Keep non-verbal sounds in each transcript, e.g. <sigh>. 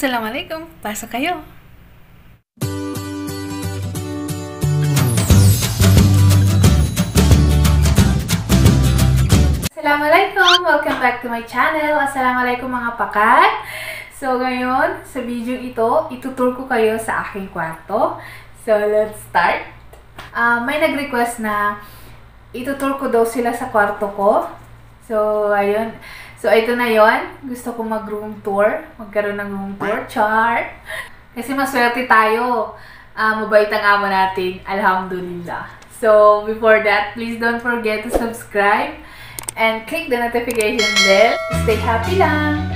Assalamualaikum. Pasok kayo. Assalamualaikum! Welcome back to my channel. Assalamualaikum mga pakat. So ngayon, sa video ito, itutur ko kayo sa aking kwarto. So let's start. Uh, may nag-request na itutur ko daw sila sa kwarto ko. So ayun. So, ito na yon Gusto ko mag-room tour. Magkaroon ng room tour. Char! Kasi maswerte tayo. Uh, mabait ang amo natin. Alhamdulillah. So, before that, please don't forget to subscribe and click the notification bell. Stay happy lang!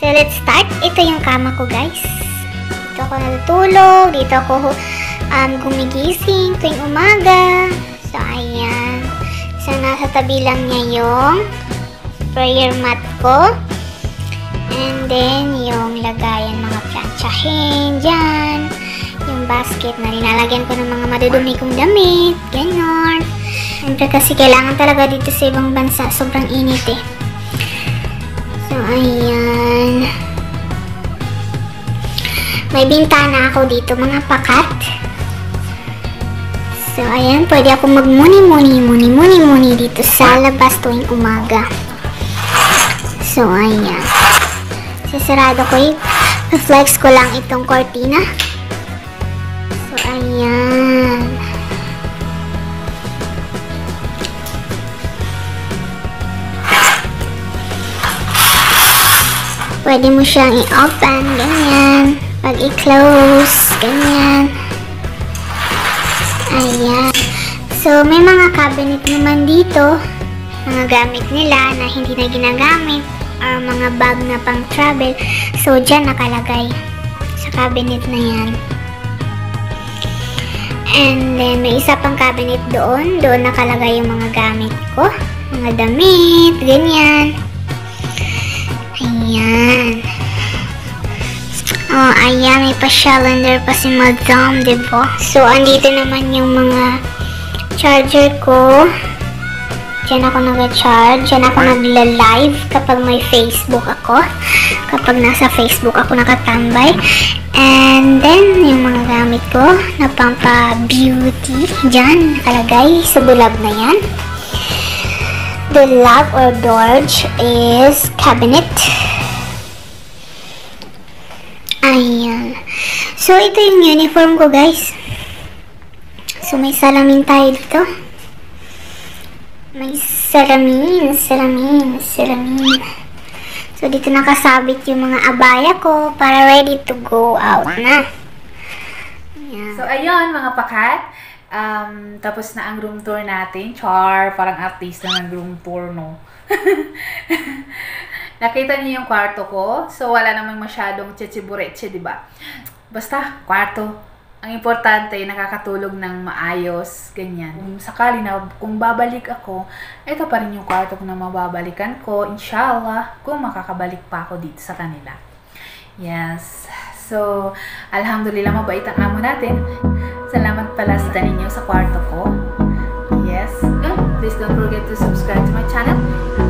So, let's start. Ito yung kama ko, guys ako natutulog, dito ako um, gumigising tuwing umaga. So, ayan. So, nasa tabi lang niya yung prayer mat ko. And then, yung lagayan mga planchahin dyan. Yung basket na nilalagyan ko ng mga madudumi kong damit. Ganon. Siyempre kasi kailangan talaga dito sa ibang bansa. Sobrang init eh. So, ayan. May bintana ako dito, mga pakat. So, ayan, pwede ako magmuni-muni, muni-muni, muni dito sa labas tuwing umaga. So, ayan. Sasarado ko yung <laughs> flex ko lang itong cortina. So, ayan. Pwede mo siyang i-open, ganyan pag i-close, ganyan. Ayan. So, may mga cabinet naman dito, mga gamit nila na hindi na ginagamit, or mga bag na pang travel. So, dyan nakalagay sa cabinet na yan. And then, may isa pang cabinet doon. Doon nakalagay yung mga gamit ko. Mga damit, ganyan. Ayan. Oh, ayan, may pa-calendar pa si Madam, ba? So, andito naman yung mga charger ko. Diyan ako nag-charge. Diyan ako nagla-live kapag may Facebook ako. Kapag nasa Facebook ako nakatambay. And then, yung mga gamit ko na pampa-beauty. Diyan, nakalagay sa bulab na yan. The lab or Dorge is cabinet. Ayan. So, ito yung uniform ko, guys. So, may salamin tayo dito. May salamin, salamin, salamin. So, dito nakasabit yung mga abaya ko para ready to go out na. Ayan. So, ayun, mga pakat. Um, tapos na ang room tour natin. Char, parang artista ng room tour, no? <laughs> Nakita niyo yung kwarto ko. So, wala namang masyadong chichibureche, di ba? Basta, kwarto. Ang importante, nakakatulog ng maayos, ganyan. Kung sakali na, kung babalik ako, ito pa rin yung kwarto ko na mababalikan ko, inshallah, kung makakabalik pa ako dito sa kanila. Yes. So, alhamdulillah, mabait ang amo natin. Salamat pala sa ninyo sa kwarto ko. Yes. And please don't forget to subscribe to my channel.